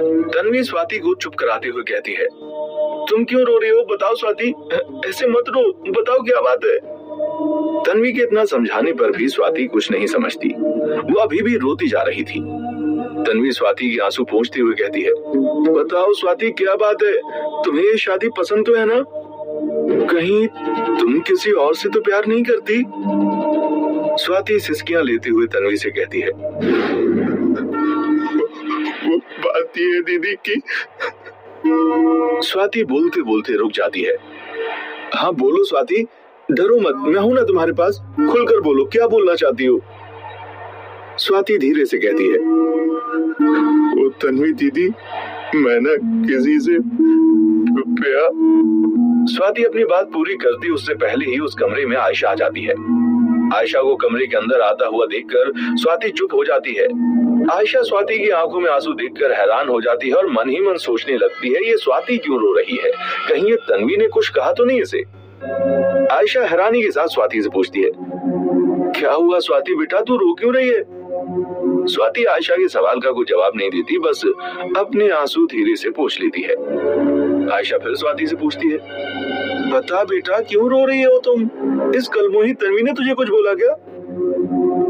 तन्वी स्वाति को चुप कराते हुए कहती है, तुम क्यों रो रही हो? बताओ स्वाति। ऐसे मत रो। बताओ क्या बात है? तन्वी के इतना समझाने पर भी स्वाति कुछ नहीं समझती। वो अभी भी रोती जा रही थी। तन्वी स्वाति की आँसू पहुँचते हुए कहती है, बताओ स्वाति, क्या बात है? तुम्हें ये शादी पसंद तो है ना? कहीं तुम किसी और से तो प्यार नहीं करती? स्वाति सिसकियाँ लेते हुए तन्वी से कहती है बात ये दीदी की। स्वाति बोलते बोलते रुक जाती है। हाँ बोलो स्वाति। डरो मत मैं हूँ ना तुम्हारे पास। खुलकर बोलो क्या बोलना चाहती हो? स्वाति धीरे से कहती है। वो तन्वी दीदी मैं ना किसी से प्यार स्वाति अपनी बात पूरी करती उससे पहले ही उस कमरे में आयशा आ जाती है। आयशा को कमरे के अंदर आता हुआ देखकर स्वाति चुप हो जाती है। आयशा स्वाति की आँखों में आँसू देखकर हैरान हो जाती है और मन ही मन सोचने लगती है, ये स्वाति क्यों रो रही है? कहीं ये तन्वी ने कुछ कहा तो नहीं इसे? आयशा हैरानी के साथ स्वाति से पूछती है, क्या हुआ स्वाति बेटा? तू रो क्यों रही है? स्वाति आयशा के सवाल का कोई जवाब नहीं देती, बस अपने आँसू धीरे से पूछ लेती है। आयशा फिर स्वाति से पूछती है, बता बेटा, क्यों रो रही हो तुम? इस कलमोही तन्वी ने तुझे कुछ बोला क्या?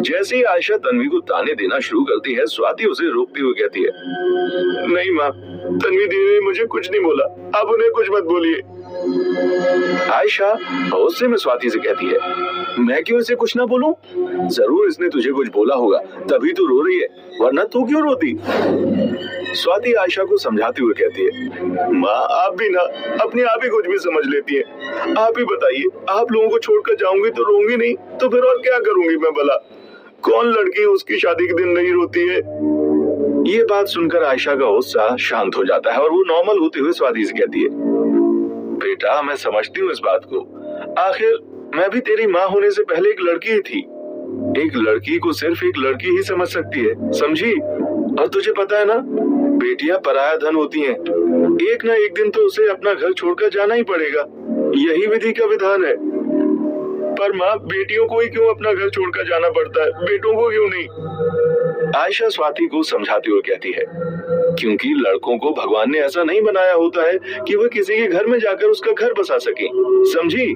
जैसे ही आयशा तन्वी को ताने देना शुरू करती है, स्वाति उसे रोकती हुई कहती है, नहीं माँ, तन्वी दीदी ने मुझे कुछ नहीं बोला। आप उन्हें कुछ मत बोलिए। आयशा गुस्से में स्वाति से कहती है, मैं क्यों इसे कुछ ना बोलूँ? ज़रूर इसने तुझे कुछ बोला होगा, तभी तो रो रही है, वरना तू क्यों रोती? स्वाति आयशा को समझाते हुए कहती है, माँ, आप भी ना, अपने आप ही कुछ भी समझ लेती है। आप ही बताइए, आप लोगों को छोड़कर जाऊँगी तो रोंगी नहीं तो फिर और क्या करूँगी मैं भला? कौन लड़की उसकी शादी के दिन नहीं रोती है? ये बात सुनकर आयशा का गुस्सा शांत हो जाता है और वो नॉर्मल होते हुए स्वाति से कहती है, बेटा, मैं समझती हूँ इस बात को। आखिर मैं भी तेरी माँ होने से पहले एक लड़की ही थी। एक लड़की को सिर्फ़ एक लड़की ही समझ सकती है, समझी? और तुझे पता है ना, बेटियाँ पराया धन होती हैं। एक ना एक दिन तो उसे अपना घर छोड़कर जाना ही पड़ेगा। यही विधि का विधान है। पर माँ बेटियों को ही क्यों अपना घर छोड़कर जाना पड़ता है? बेटों को क्यों नहीं? आयशा स्वाति को समझाते हुए कहती है क्योंकि लड़कों को भगवान ने ऐसा नहीं बनाया होता है कि वह किसी के घर में जाकर उसका घर बसा सके। समझी?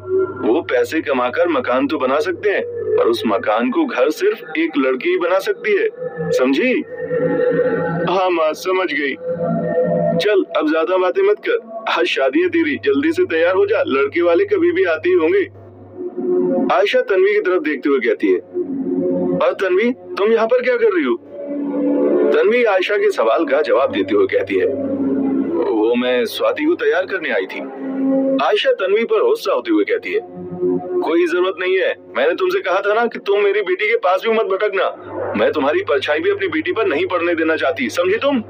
वो पैसे कमाकर मकान तो बना सकते हैं पर उस मकान को घर सिर्फ़ एक लड़की ही बना सकती है। समझी? हाँ माँ समझ गई। चल अब ज़्यादा बातें मत कर। आज शादी है तेरी जल्दी से तैयार हो जा। लड़के वाले कभी भी आते ही होंगे। आयशा तन्वी की तरफ़ देखते हुए कहती है, और तन्वी, तुम यहाँ पर क्या कर रही हो? तन्वी आयशा के सवाल का जवाब देते हुए कहती है, वो मैं स्वाति को तैयार करने आई थी। आयशा तन्वी पर गुस्सा होते हुए कहती है, कोई ज़रूरत नहीं है। मैंने तुमसे कहा था ना कि तुम मेरी बेटी के पास भी मत भटकना। मैं तुम्हारी परछाई भी अपनी बेटी पर नहीं पड़ने देना चाहती, समझी तुम?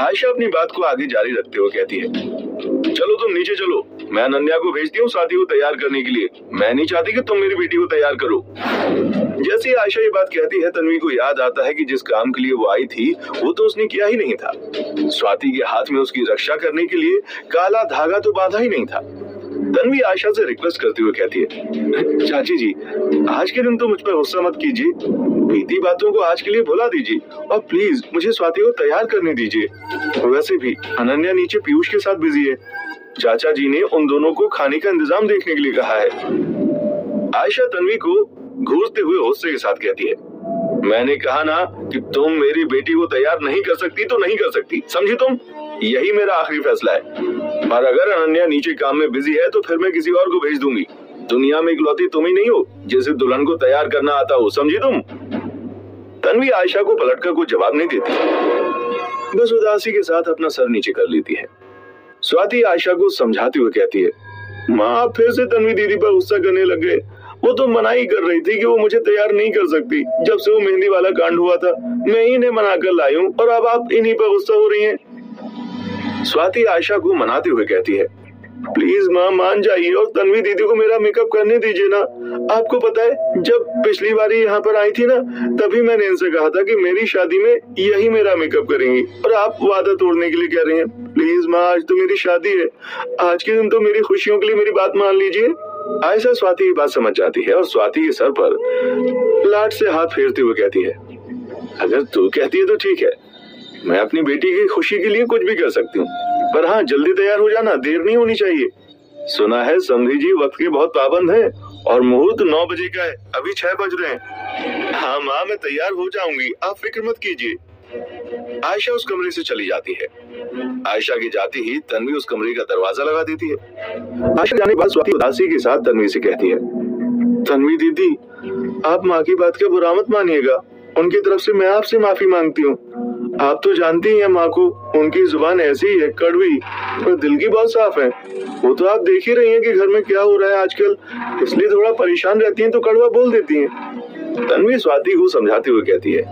आयशा अपनी बात को आगे जारी रखते हुए कहती है, चलो तुम नीचे चलो। मैं अनन्या को भेजती हूँ शादी को तैयार करने के लिए। मैं नहीं चाहती कि तुम मेरी बेटी को तैयार करो। जैसे ही आयशा ये बात कहती है, तन्वी को याद आता है कि जिस काम के लिए वो आई थी, वो तो उसने किया ही नहीं था। स्वाति के हाथ में उसकी रक्षा करने के लिए काला धागा तो बांधा ही नहीं था। तन्वी आयशा से रिक्वेस्ट करते हुए कहती है, चाची जी, आज के दिन तो मुझ पर गुस्सा मत कीजिए। बीती बातों को आज के लिए भुला दीजिए और प्लीज़ मुझे स्वाति को तैयार करने दीजिए। वैसे भी अनन्या नीचे पीयूष के साथ बिज़ी है। चाचा जी ने उन दोनों को खाने का इंतज़ाम देखने के लिए कहा है। आयशा तन्वी को घूरते हुए गुस्से के साथ कहती है, मैंने कहा ना कि तुम मेरी बेटी को तैयार नहीं कर सकती तो नहीं कर सकती। समझी तुम? यही मेरा आखिरी फैसला है। और अगर अनन्या नीचे काम में बिज़ी है तो फिर मैं किसी और को भेज दूँगी। दुनिया में इकलौती तुम ही नहीं हो, जिसे दुल्हन को तैयार करना आता हो। समझी तुम? तन्वी आयशा को पलट कर कोई जवाब नहीं देती। बस उदासी के साथ अपना सर नीचे कर लेती है। स्वाति आयशा को समझाते हुए कहती है, माँ, आप फिर से तनवी दीदी पर गुस्सा करने लग गए। वो तो मना ही कर रही थी कि वो मुझे तैयार नहीं कर सकती, जब से वो मेहंदी वाला कांड हुआ था। मैं ही इन्हें मना कर लाई हूँ और अब आप इन्हीं पर गुस्सा हो रही हैं। स्वाति आयशा को मनाते हुए कहती है प्लीज़ माँ, मान जाइए और तन्वी दीदी को मेरा मेकअप करने दीजिए ना। आपको पता है, जब पिछली बार यहाँ पर आई थी ना, तभी मैंने इनसे कहा था कि मेरी शादी में यही मेरा मेकअप करेंगी। और आप वादा तोड़ने के लिए कह रही हैं। प्लीज़ माँ, आज तो मेरी शादी है। आज के दिन तो मेरी खुशियों के लिए मेरी बात मान लीजिए। आयशा स्वाति की बात समझ जाती है और स्वाति के सर पर लाट से हाथ फेरते हुए कहती है, अगर तू कहती है तो ठीक है। मैं अपनी बेटी की खुशी के लिए कुछ भी कर सकती हूँ। पर हाँ जल्दी तैयार हो जाना, देर नहीं होनी चाहिए। सुना है समधी जी, वक्त के बहुत पाबंद है, और मुहूर्त नौ बजे का है, अभी छह बज रहे हैं। हाँ माँ, मैं तैयार हो जाऊँगी, आप फ़िक्र मत कीजिए। आयशा उस कमरे से चली जाती है। आयशा की जाती ही तन्वी उस कमरे का दरवाज़ा लगा देती है। आयशा जाने बाद स्वाति उदासी के साथ तन्वी से कहती है, तन्वी दीदी, आप माँ की बात का बुरा मत मानिएगा। उनकी तरफ़ से मैं आपसे माफ़ी मांगती हूँ। आप तो जानती हैं माँ को, उनकी ज़ुबान ऐसी है कड़वी, पर दिल की बहुत साफ़ है। वो तो आप देख ही रही हैं कि घर में क्या हो रहा है आजकल। इसलिए थोड़ा परेशान रहती हैं तो कड़वा बोल देती हैं। तन्वी स्वाति को समझाते हुए कहती है,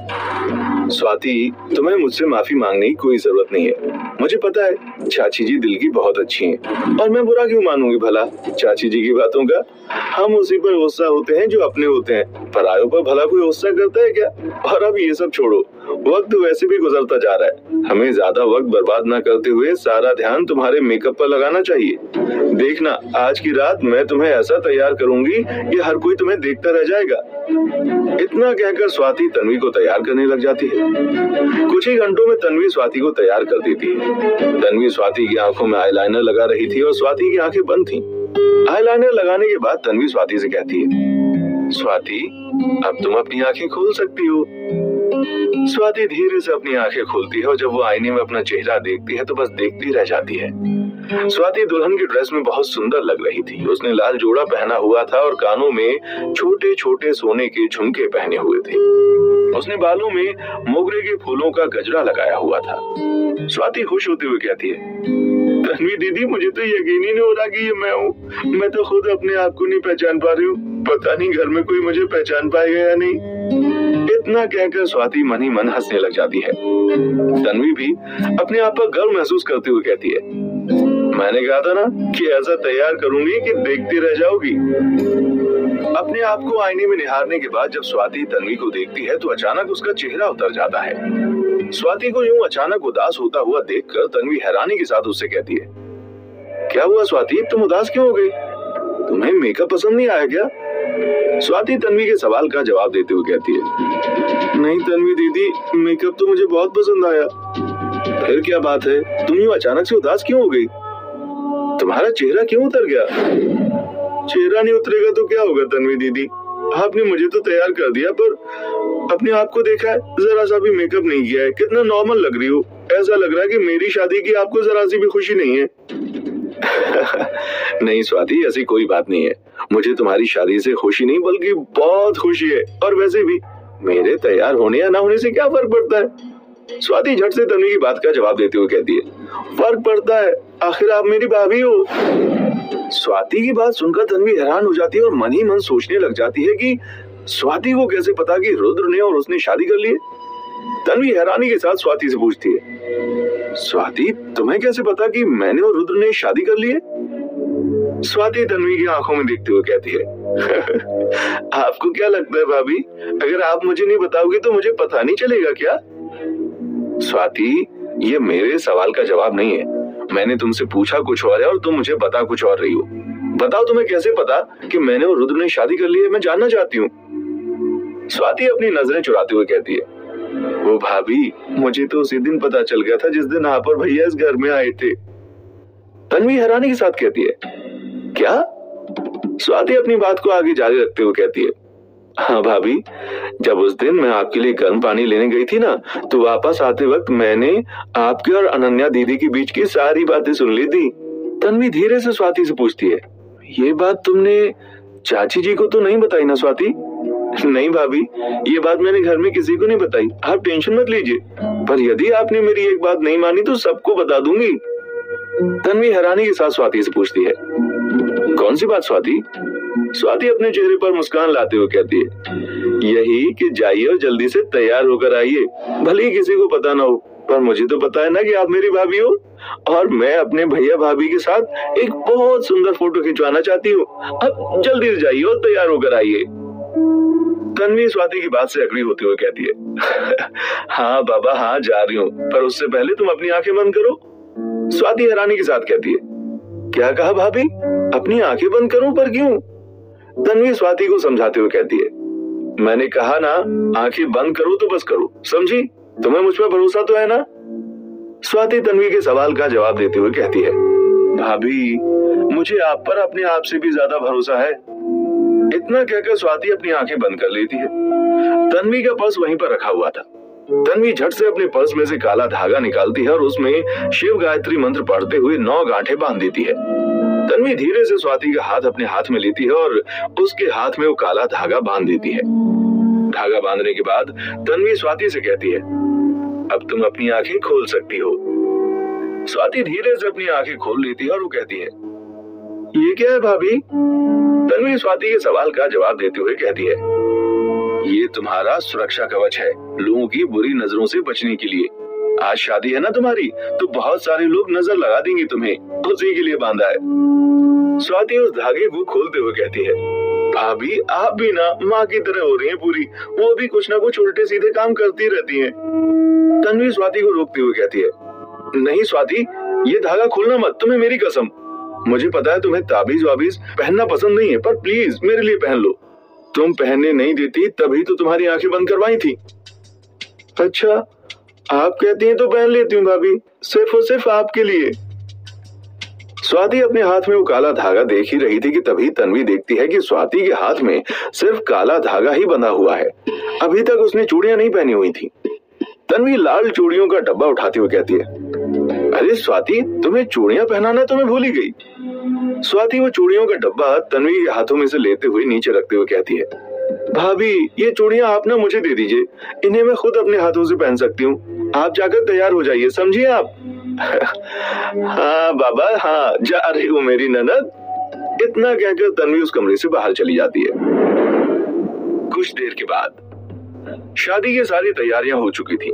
स्वाति, तुम्हें मुझसे माफ़ी मांगने की कोई ज़रूरत नहीं है। मुझे पता है, चाची जी दिल की बहुत अच्छी हैं। और मैं बुरा क्यों मानूँगी भला? चाची जी की बातों का हम उसी पर गुस्सा होते हैं जो अपने होते हैं। पर आयो पर भला कोई गुस्सा करता है क्या? और अब ये सब छोड़ो। वक्त वैसे भी गुजरता जा रहा है। हमें ज़्यादा वक्त बर्बाद ना करते हुए सारा ध्यान तुम्हारे मेकअप पर लगाना चाहिए। देखना, आज की रात मैं तुम्हें ऐसा तैयार करूँगी कि हर कोई तुम्हें देखता रह जाएगा। इतना कहकर स्वाति तन्वी को तैयार करने लग जाती है। कुछ ही घंटों में तन्वी स्वाति को तैयार कर देती है। तन्वी स्वाति की आँखों में आईलाइनर लगा रही थी और स्वाति की आँखें बंद थी। आईलाइनर लगाने के बाद तन्वी स्वाति से कहती है स्वाति, अब तुम अपनी आँखें खोल सकती हो। स्वाति धीरे से अपनी आँखें खोलती है और जब वो आईने में अपना चेहरा देखती है तो बस देखती रह जाती है। स्वाति दुल्हन की ड्रेस में बहुत सुंदर लग रही थी। उसने लाल जोड़ा पहना हुआ था और कानों में छोटे छोटे सोने के झुमके पहने हुए थे। उसने बालों में मोगरे के फूलों का गजरा लगाया हुआ था। स्वाति खुश होते हुए कहती है तन्वी दीदी, मुझे तो यकीन ही नहीं हो रहा कि ये मैं हूँ। मैं तो खुद अपने आप को नहीं पहचान पा रही हूँ। पता नहीं घर में कोई मुझे पहचान पाएगा या नहीं। इतना कहकर स्वाति मन ही मन हंसने लग जाती है। तन्वी भी अपने आप पर गर्व महसूस करते हुए कहती है, मैंने कहा था ना कि ऐसा तैयार करूँगी कि देखती रह जाओगी। अपने आप को आईने में निहारने के बाद जब स्वाति तन्वी को देखती है तो अचानक उसका चेहरा उतर जाता है। स्वाति को यूँ अचानक उदास होता हुआ देखकर तन्वी हैरानी के साथ उससे कहती है, क्या हुआ स्वाति? तुम उदास क्यों हो गई? तुम्हें मेकअप पसंद नहीं आया क्या? स्वाति तन्वी के सवाल का जवाब देते हुए कहती है, नहीं तन्वी दीदी मेकअप तो मुझे बहुत पसंद आया। फिर क्या बात है? तुम यूँ अचानक से उदास क्यों हो गई? तुम्हारा चेहरा क्यों उतर गया? चेहरा नहीं उतरेगा तो क्या होगा, तन्वी दीदी? आपने मुझे तो तैयार कर दिया, पर अपने आप को देखा है, जरा सा भी मेकअप नहीं किया है। कितना नॉर्मल लग रही हो। ऐसा लग रहा है कि मेरी शादी की आपको जरा सी भी खुशी नहीं है। नहीं स्वाति, ऐसी कोई बात नहीं है। मुझे तुम्हारी शादी से खुशी नहीं, बल्कि बहुत खुशी है। और वैसे भी, मेरे तैयार होने या ना होने से क्या फ़र्क पड़ता है? स्वाति, झट से तन्वी की बात का जवाब देते हुए कहती है फ़र्क पड़ता है, आखिर आप मेरी भाभी हो। स्वाति की बात सुनकर तन्वी हैरान हो जाती है और मन ही मन सोचने लग जाती है कि स्वाति को कैसे पता कि रुद्र ने और उसने शादी कर ली तन्वी हैरानी के साथ स्वाति से पूछती है, स्वाति, तुम्हें कैसे पता कि मैंने और रुद्र ने शादी कर ली है? स्वाति तन्वी की आँखों में देखते हुए कहती है, आपको क्या लगता है भाभी? अगर आप मुझे नहीं बताओगे तो मुझे पता नहीं चलेगा क्या? स्वाति, ये मेरे सवाल का जवाब नहीं है। मैंने तुमसे पूछा कुछ और है और तुम मुझे बता कुछ और रही हो। बताओ तुम्हें कैसे पता कि मैंने और रुद्र ने शादी कर ली है, मैं जानना चाहती हूँ? स्वाति अपनी नज़रें चुराते हुए कहती है वो भाभी, मुझे तो उसी दिन पता चल गया था जिस दिन आप और भैया इस घर में आए थे। तन्वी हैरानी के साथ कहती है, क्या? स्वाति अपनी बात को आगे जारी रखते हुए कहती है हाँ भाभी, जब उस दिन मैं आपके लिए गर्म पानी लेने गई थी ना तो वापस आते वक्त मैंने आपके और अनन्या दीदी के बीच की सारी बातें सुन ली थी। तन्वी धीरे से स्वाति से पूछती है, ये बात तुमने चाची जी को तो नहीं बताई ना स्वाति? नहीं भाभी, ये बात मैंने घर में किसी को नहीं बताई। आप टेंशन मत लीजिए, पर यदि आपने मेरी एक बात नहीं मानी तो सबको बता दूँगी। तन्वी हैरानी के साथ स्वाति से पूछती है, कौन सी बात स्वाति? स्वाति अपने चेहरे पर मुस्कान लाते हुए कहती है, यही कि जाइए और जल्दी से तैयार होकर आइए। भले ही किसी को पता ना हो, पर मुझे तो पता है ना कि आप मेरी भाभी हो। और मैं अपने भैया भाभी के साथ एक बहुत सुंदर फ़ोटो खिंचवाना चाहती हूँ। अब जल्दी से जाइए और तैयार होकर आइए। तन्वी स्वाति की बात से अग्री होते हुए कहती है हाँ बाबा हाँ जा रही हूँ, पर उससे पहले तुम अपनी आँखें बंद करो। स्वाति हैरानी के साथ कहती है, क्या कहा भाभी? अपनी आँखें बंद करूँ पर क्यों? तन्वी स्वाति को समझाते हुए कहती है, मैंने कहा ना, आँखें बंद करो तो बस करो। समझी? तुम्हें मुझ पर भरोसा तो है ना? स्वाति तन्वी के सवाल का जवाब देते हुए कहती है, भाभी, मुझे आप पर अपने आप से भी ज़्यादा भरोसा है। इतना कहकर स्वाति अपनी आँखें बंद कर लेती है। तन्वी का पर्स वहीं पर रखा हुआ था। तन्वी झट से अपने पर्स में से काला धागा निकालती है और उसमें शिव गायत्री मंत्र पढ़ते हुए नौ गांठे बाँध देती है। तन्वी धीरे से स्वाति का हाथ अपने हाथ में लेती है और उसके हाथ में वो काला धागा बाँध देती है। धागा बांधने के बाद तन्वी स्वाति से कहती है, अब तुम अपनी आँखें खोल सकती हो। स्वाति धीरे से अपनी आँखें खोल लेती है और वो कहती है, ये क्या है भाभी? तन्वी स्वाति के सवाल का जवाब देते हुए कहती है, ये तुम्हारा सुरक्षा कवच है लोगों की बुरी नज़रों से बचने के लिए। आज शादी है ना तुम्हारी? तो बहुत सारे लोग नज़र लगा देंगे तुम्हें। उसी के लिए बांधा है। स्वाति उस धागे को खोलते हुए कहती है, भाभी, आप भी ना माँ की तरह हो रही हैं पूरी। वो भी कुछ ना कुछ उल्टे सीधे काम करती रहती हैं। तन्वी स्वाति को रोकते हुए कहती है, नहीं स्वाति, ये धागा खोलना मत। तुम्हें मेरी कसम। मुझे पता है तुम्हें ताबीज वाबीज पहनना पसंद नहीं है, पर प्लीज़ मेरे लिए पहन लो। तुम पहनने नहीं देती, तभी तो तुम्हारी आँखें बंद करवाई थी। अच्छा आप कहती हैं तो पहन लेती हूँ भाभी, सिर्फ़ और सिर्फ़ आपके लिए। स्वाति अपने हाथ में वो काला धागा देख ही रही थी कि तभी तन्वी देखती है कि स्वाति के हाथ में सिर्फ़ काला धागा ही बंधा हुआ है। अभी तक उसने चूड़ियाँ नहीं पहनी हुई थी। तन्वी लाल चूड़ियों का डब्बा उठाती हुई कहती है, अरे स्वाति, तुम्हें चूड़ियाँ पहनाना तो मैं भूल ही गई। स्वाति वो चूड़ियों का डब्बा तन्वी के हाथों में से लेते हुए नीचे रखते हुए कहती है, भाभी, ये चूड़ियाँ आप ना मुझे दे दीजिए। इन्हें मैं खुद अपने हाथों से पहन सकती हूँ। आप जाकर तैयार हो जाइए, समझिए आप? हाँ बाबा हाँ जा रही हूँ मेरी ननद। इतना कहकर तन्वी उस कमरे से बाहर चली जाती है। कुछ देर के बाद, शादी की सारी तैयारियाँ हो चुकी थी।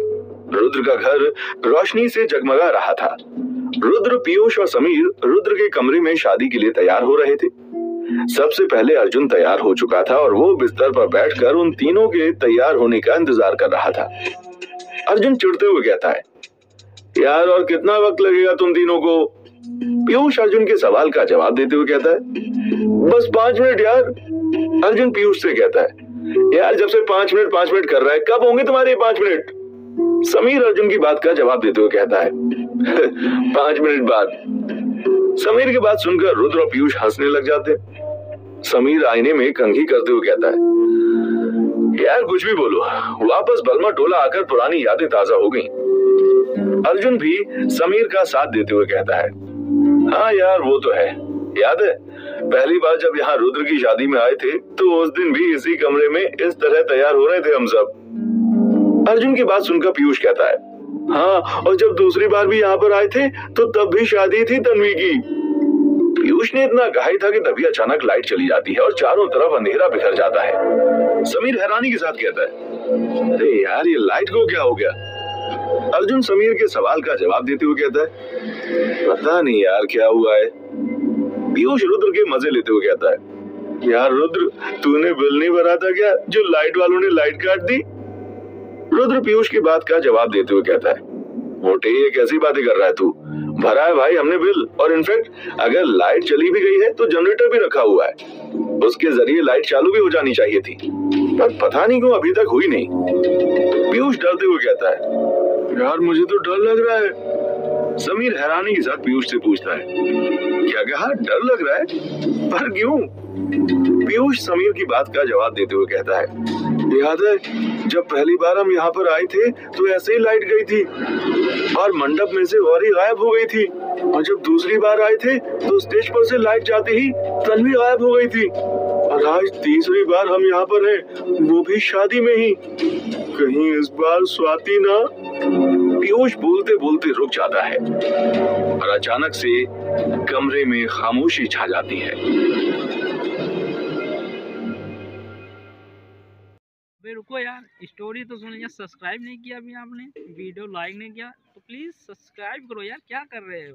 रुद्र का घर रोशनी से जगमगा रहा था। रुद्र, पीयूष और समीर रुद्र के कमरे में शादी के लिए तैयार हो रहे थे। सबसे पहले अर्जुन तैयार हो चुका था और वो बिस्तर पर बैठकर उन तीनों के तैयार होने का इंतज़ार कर रहा था। अर्जुन चिढ़ते हुए कहता है, यार, और कितना वक्त लगेगा तुम तीनों को? पीयूष अर्जुन के सवाल का जवाब देते हुए कहता है, बस पाँच मिनट यार। अर्जुन पीयूष से कहता है, यार, जब से पाँच मिनट पाँच मिनट कर रहा है, कब होंगे तुम्हारे पाँच मिनट? समीर अर्जुन की बात का जवाब देते हुए कहता है, पाँच मिनट बाद। समीर की बात सुनकर रुद्र और पीयूष हंसने लग जाते समीर आईने में कंघी करते हुए कहता है यार, कुछ भी बोलो। वापस बलमा टोला आकर पुरानी यादें ताज़ा हो गई। अर्जुन भी समीर का साथ देते हुए कहता है हाँ यार, वो तो है। याद है, पहली बार जब यहाँ रुद्र की शादी में आए थे तो उस दिन भी इसी कमरे में इस तरह तैयार हो रहे थे हम सब। अर्जुन की बात सुनकर पीयूष कहता है हाँ और जब दूसरी बार भी यहाँ पर आए थे तो तब भी शादी थी तन्वी की। पीयूष ने इतना कहा था कि तभी अचानक लाइट चली जाती है और चारों तरफ़ अंधेरा बिखर जाता है। समीर हैरानी के साथ कहता है, अरे यार, ये लाइट को क्या हो गया? अर्जुन समीर के सवाल का जवाब देते हुए कहता है, पता नहीं यार, क्या हुआ है? पीयूष रुद्र के मज़े लेते हुए कहता है, यार रुद्र, तूने बिल नहीं भरा था क्या जो लाइट वालों ने लाइट काट दी? रुद्र पीयूष की बात का जवाब देते हुए कहता है मोटे, ये कैसी बातें कर रहा है तू? भरा है भाई हमने बिल। और इनफैक्ट अगर लाइट चली भी गई है तो जनरेटर भी रखा हुआ है। उसके ज़रिए लाइट चालू भी हो जानी चाहिए थी। पर पता नहीं क्यों अभी तक हुई नहीं। पीयूष डरते हुए कहता है, यार, मुझे तो डर लग रहा है। समीर हैरानी के साथ पीयूष से पूछता है, क्या कहा डर लग रहा है? पर क्यों? पीयूष समीर की बात का जवाब देते हुए कहता है याद है, जब पहली बार हम यहाँ पर आए थे तो ऐसे ही लाइट गई थी। और मंडप में से और ही गायब हो गई थी। और जब दूसरी बार आए थे तो स्टेज पर से लाइट जाते ही तन्वी गायब हो गई थी। और आज तीसरी बार हम यहाँ पर हैं, वो भी शादी में ही। कहीं इस बार स्वाति ना पीयूष बोलते बोलते रुक जाता है और अचानक से कमरे में खामोशी छा जाती है। रुको यार स्टोरी तो सुन लिया सब्सक्राइब नहीं किया अभी आपने वीडियो लाइक नहीं किया तो प्लीज़ सब्सक्राइब करो यार, क्या कर रहे हो?